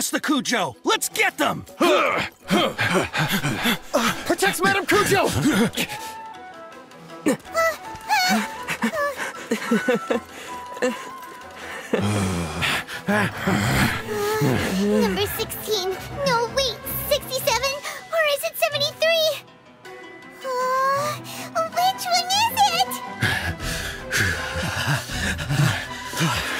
trust the Cujo! Let's get them. Protect Madame Cujo! Number 16. No, wait. 67? Or is it 73? Uh, which one is it?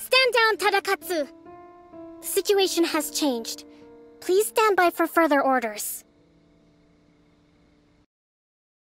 Stand down, Tadakatsu. The situation has changed. Please stand by for further orders.